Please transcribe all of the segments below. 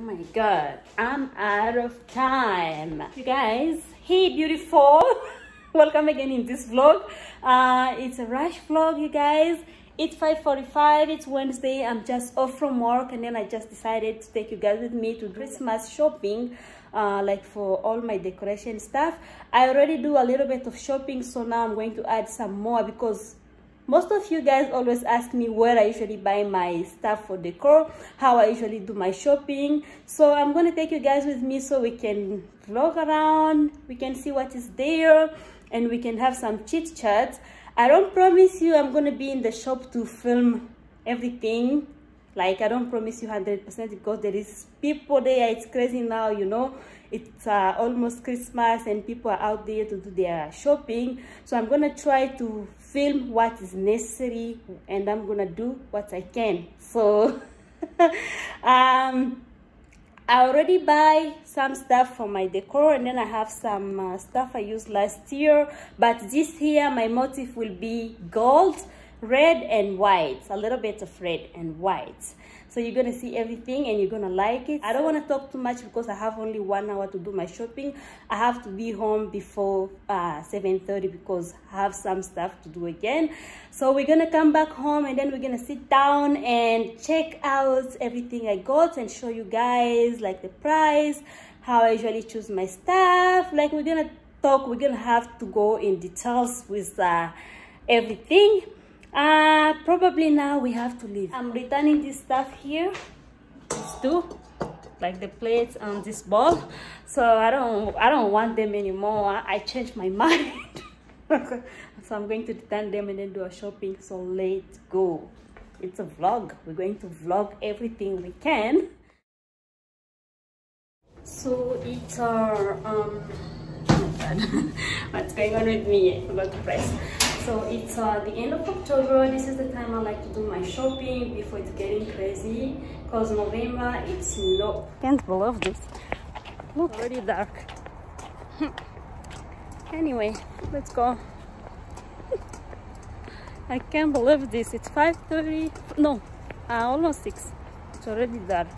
my god, I'm out of time. You guys, hey beautiful. Welcome again in this vlog. Uh, it's a rush vlog, you guys. It's 5.45, it's Wednesday. I'm just off from work and then I just decided to take you guys with me to Christmas shopping. Uh, like for all my decoration stuff. I already do a little bit of shopping, so now I'm going to add some more because most of you guys always ask me where I usually buy my stuff for decor, how I usually do my shopping. So I'm going to take you guys with me so we can vlog around, we can see what is there, and we can have some chit chat. I don't promise you I'm going to be in the shop to film everything. Like I don't promise you 100% because there is people there. It's crazy now, you know it's uh, almost Christmas and people are out there to do their shopping. So I'm going to try to film what is necessary and I'm going to do what I can. So um, I already buy some stuff for my decor and then I have some uh, stuff I used last year. But this year my motif will be gold, red and white. A little bit of red and white. So you're gonna see everything and you're gonna like it. I don't want to talk too much because i have only one hour to do my shopping. I have to be home before uh 7:30 because i have some stuff to do again. So we're gonna come back home and then we're gonna sit down and check out everything i got and show you guys like the price how i usually choose my stuff. Like we're gonna talk we're gonna have to go in details with uh, everything uh probably now we have to leave. I'm returning this stuff here. These two like the plates and this bowl so i don't i don't want them anymore. I, I changed my mind. So i'm going to return them and then do a shopping. So let's go. It's a vlog. We're going to vlog everything we can. So it's our um what's going on with me? I forgot to press so it's uh, the end of October. This is the time I like to do my shopping before it's getting crazy. Cause November, it's low. Can't believe this. Look, already dark. anyway, let's go. I can't believe this. It's 5.30. No, uh, almost 6. It's already dark.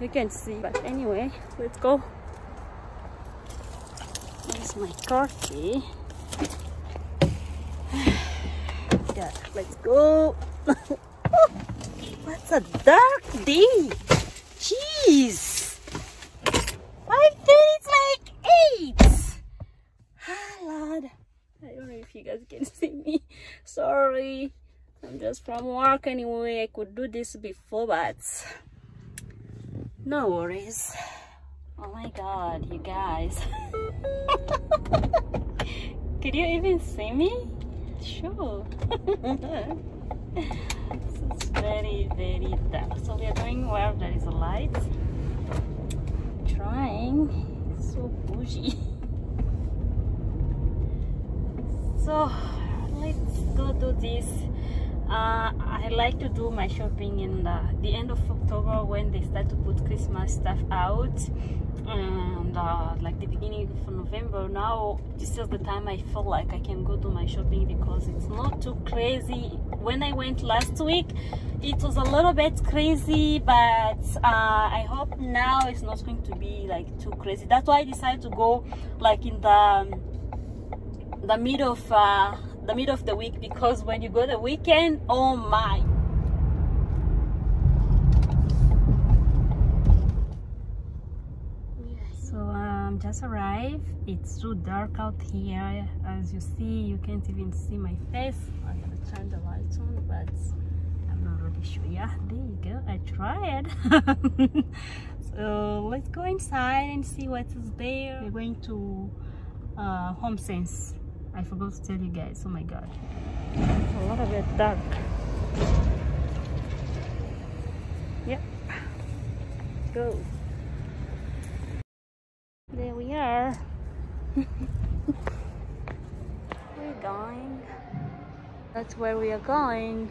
You can't see. But anyway, let's go. There's my car key. Let's go. What's a dark day? Jeez. Five days like eight. Ah, Lord. I don't know if you guys can see me. Sorry. I'm just from work anyway. I could do this before, but no worries. Oh my god, you guys. Could you even see me? Sure. it's very, very dark. So we are going where there is a light. Trying. It's so bougie. So let's go do this. Uh, I like to do my shopping in the, the end of October when they start to put Christmas stuff out. And uh, like the beginning of November. Now this is the time I feel like I can go do my shopping because it's not too crazy. When I went last week it was a little bit crazy but uh, I hope now it's not going to be like too crazy. That's why I decided to go like in the the middle of uh, the middle of the week because when you go the weekend oh my. So, um, just arrived. It's so dark out here. As you see you can't even see my face. I'm gonna turn the lights on but i'm not really sure. Yeah there you go. I tried. So let's go inside and see what is there. We're going to uh HomeSense i forgot to tell you guys oh my god a lot of it dark yep go there we are. We're going. That's where we are going.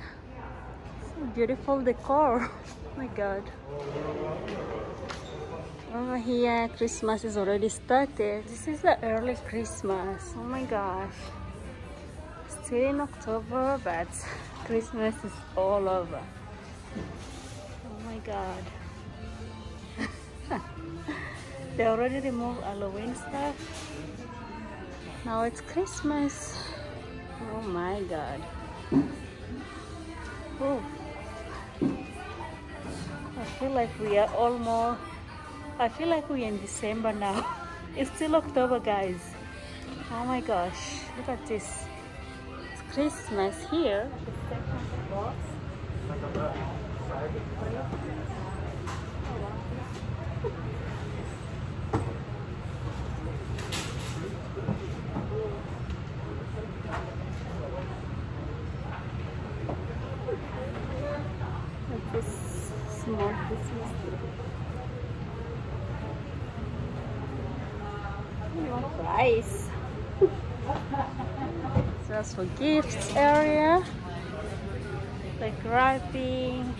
So beautiful decor. Oh my god. Oh, over here, Christmas is already started. This is the early Christmas. Oh my gosh. Still in October, but Christmas is all over. Oh my god. They already removed Halloween stuff. Now it's Christmas. Oh my god. Oh. I feel like we are almost I feel like we're in December now. It's still October guys. Oh my gosh. Look at this. It's Christmas here. this small Christmas tree. What price? For gifts area, like wrapping.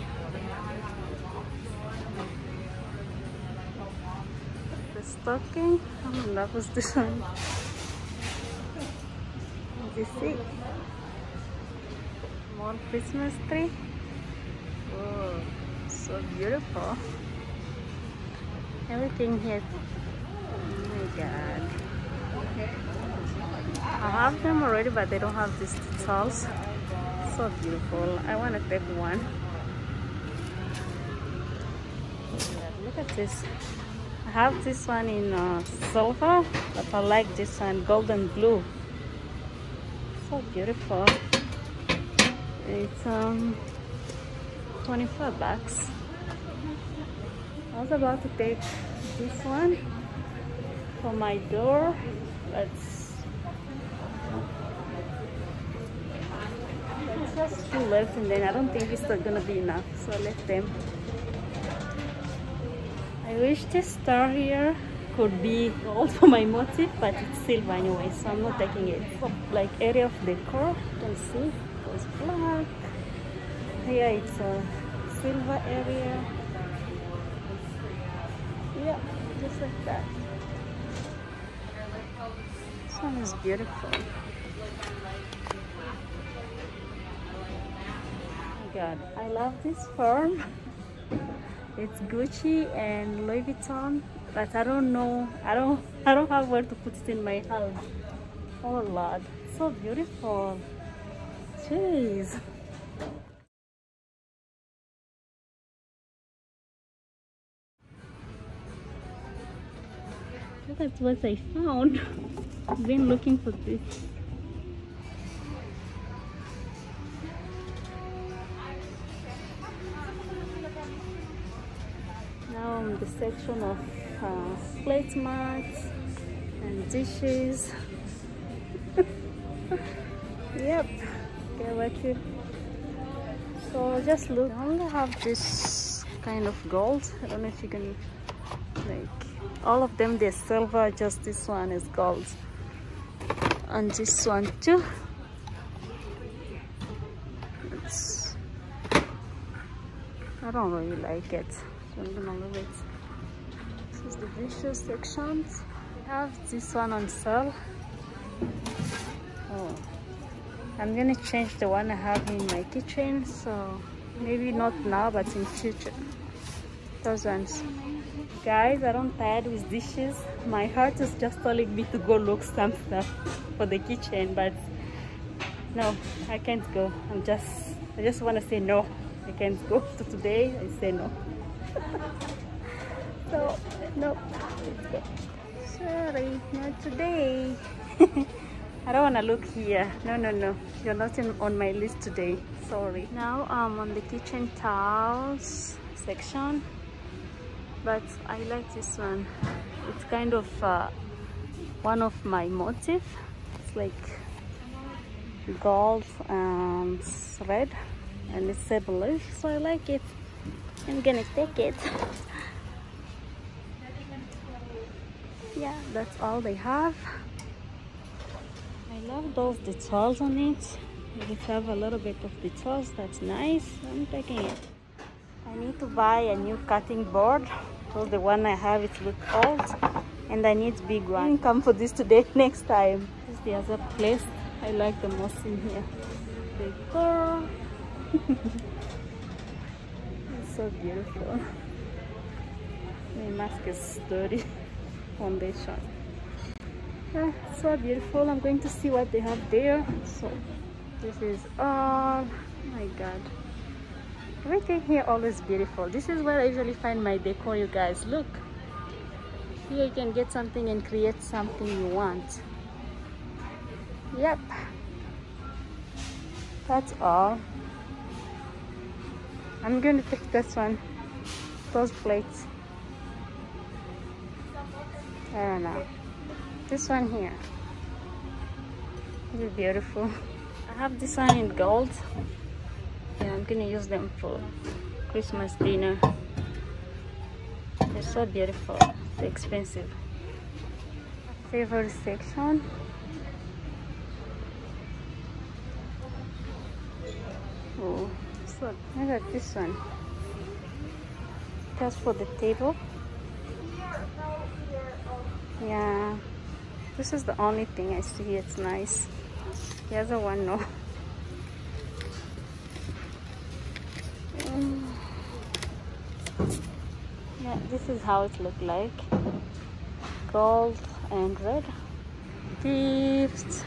The stocking. Oh, that was this one. This is small Christmas tree. Oh, so beautiful. Everything here. Oh my god. I have them already, but they don't have these details. So beautiful. I want to take one. Look at this. I have this one in uh, silver, but I like this one, golden blue. So beautiful. It's um 25 bucks. I was about to take this one for my door, but it's just two left and then I don't think it's not gonna be enough, so I let them. I wish this star here could be gold for my motif, but it's silver anyway, so I'm not taking it. Like area of decor, you can see, it goes black. Here it's a silver area. Yeah, just like that. This one is beautiful. God, I love this firm. It's Gucci and Louis Vuitton, but I don't know. I don't. I don't have where to put it in my house. Oh Lord, so beautiful. Jeez. That's what I found. Been looking for this. Section of uh, plate mats and dishes. yep, okay, what you. So just look. I only have this kind of gold. I don't know if you can like all of them they're silver just this one is gold and this one too I don't really like it so I'm gonna leave it the dishes sections we have this one on sale. Oh. I'm gonna change the one I have in my kitchen so maybe not now but in future. Those ones. Guys i don't tired with dishes. My heart is just telling me to go look some stuff for the kitchen but no i can't go. I'm just i just want to say no. I can't go to today. I say no. So no sorry not today. I don't want to look here. No no no. You're not in, on my list today. Sorry. Now i'm on the kitchen towels section but I like this one. It's kind of uh, one of my motif it's like gold and red and it's sable leaf so I like it. I'm gonna take it yeah that's all they have I love those details on it it have a little bit of details that's nice I'm taking it I need to buy a new cutting board because the one I have is look old and I need big one. Come for this today, next time. This is the other place I like the most in here. The girl. it's so beautiful. My mask is foundation. Ah, so beautiful. I'm going to see what they have there. So this is all. Oh my god. Everything here always beautiful. This is where i usually find my decor you guys. Look. Here you can get something and create something you want. Yep. That's all. I'm going to take this one. Those plates i don't know this one here. Is beautiful. I have this one in gold. Yeah i'm gonna use them for christmas dinner. They're so beautiful. They're expensive. Favorite section? Oh so look at this one. Just for the table yeah. This is the only thing i see. It's nice. The other one no. Yeah this is how it looked like. Gold and red. Gifts.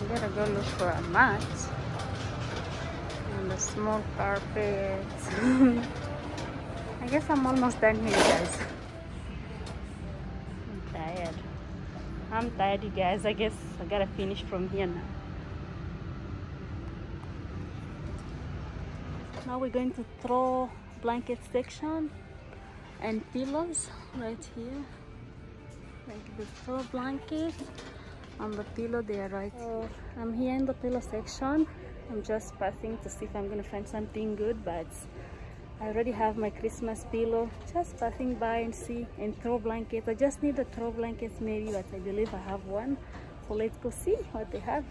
I gotta go look for a mat and a small carpet I guess I'm almost done here guys. I'm tired. I'm tired, you guys. I guess I gotta finish from here now. Now we're going to throw blanket section and pillows right here. Like the throw blanket on the pillow there right I'm here in the pillow section I'm just passing to see if I'm gonna find something good but I already have my Christmas pillow. Just passing by and see and throw blankets. I just need the throw blankets maybe, but I believe I have one. So let's go see what they have.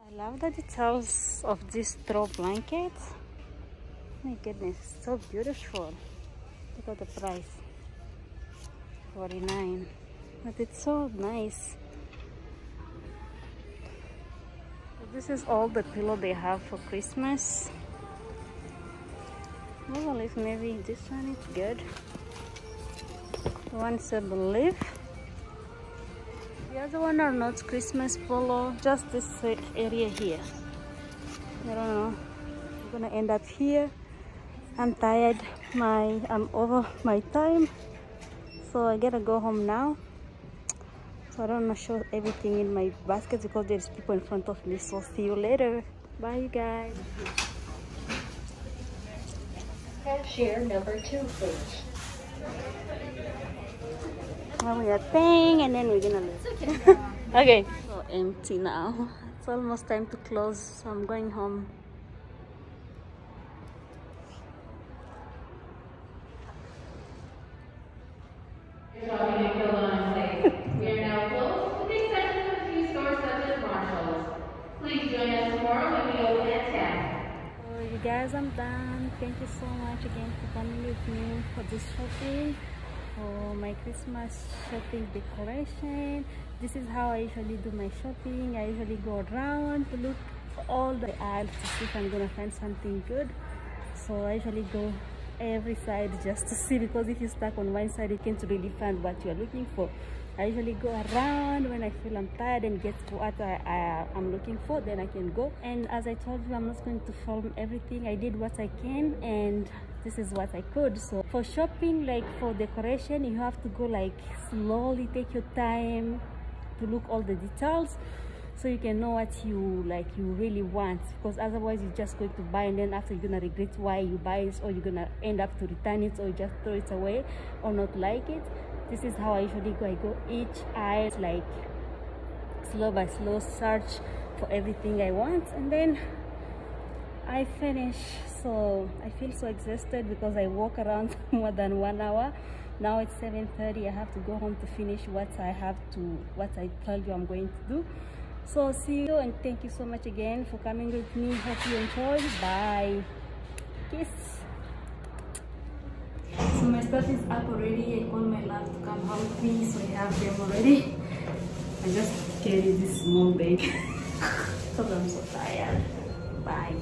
I love the details of this throw blanket. My goodness, so beautiful. Look at the price. 49 but it's so nice. This is all the pillow they have for Christmas. Well if maybe this one is good. One said believe the other one are not Christmas pillow just this area here. I don't know. I'm gonna end up here. I'm tired my I'm over my time so I gotta go home now. So I don't want to show everything in my basket because there's people in front of me so see you later. Bye you guys cashier number two please. Now we are paying and then we're gonna leave. Okay. So empty now. It's almost time to close so I'm going home guys i'm done. Thank you so much again for coming with me for this shopping for my christmas shopping decoration. This is how i usually do my shopping. I usually go around to look for all the aisles to see if i'm gonna find something good. So i usually go every side just to see because if you stuck on one side you can't really find what you're looking for I usually go around when I feel I'm tired and get to what I, I, am looking for then I can go. And as I told you I'm not going to film everything. I did what I can and this is what I could. So for shopping like for decoration you have to go like slowly take your time to look all the details so you can know what you like you really want. Because otherwise you're just going to buy and then after you're gonna regret why you buy it or you're gonna end up to return it or just throw it away or not like it this is how I usually go. I go each eye like slow by slow search for everything I want and then I finish. So I feel so exhausted because I walk around more than one hour. Now it's 7:30. I have to go home to finish what I have to what I told you I'm going to do. So see you and thank you so much again for coming with me. Hope you enjoyed bye. Kiss bus is up already. I called my love to come help me, so I have them already. I just carry this small bag because I'm so tired. Bye.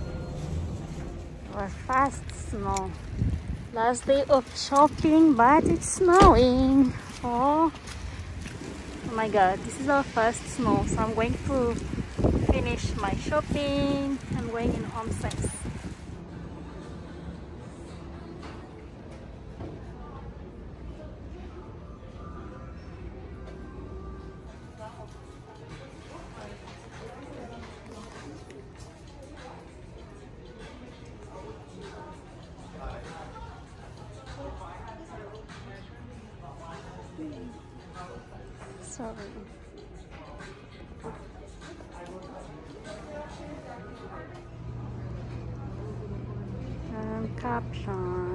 Our fast snow. Last day of shopping, but it's snowing. Oh, oh my god, this is our first snow, so I'm going to finish my shopping. I'm going in HomeSense. Sorry. Um, caption.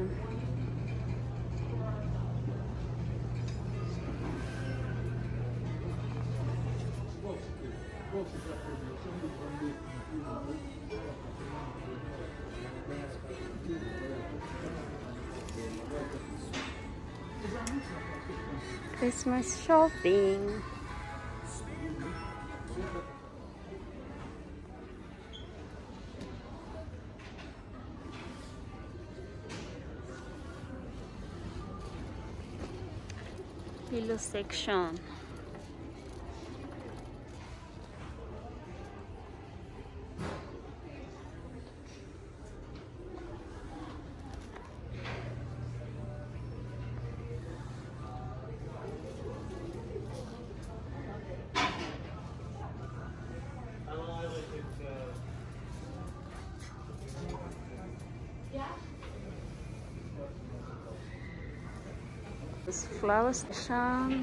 Christmas shopping. Pillow section. This flower section. I'm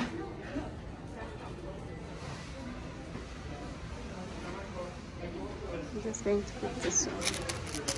just going to put this one.